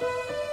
Bye.